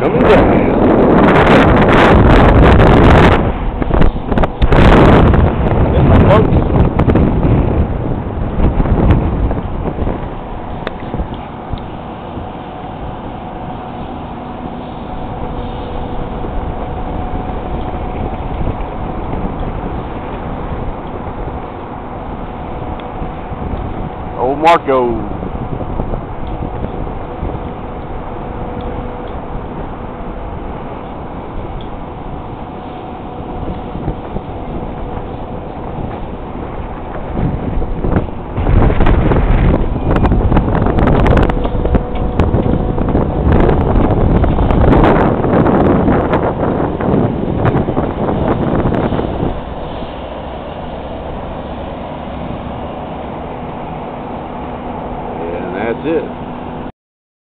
Coming down. This. Old Marco. that's it.